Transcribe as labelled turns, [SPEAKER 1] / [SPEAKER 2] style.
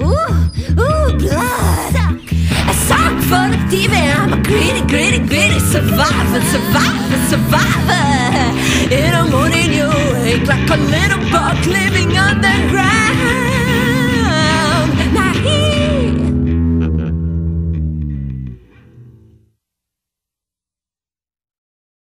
[SPEAKER 1] Ooh, ooh, blood. A suck full of TV. I'm a greedy, greedy, greedy survivor, survivor, survivor. In the morning, you wake like a little bug living underground.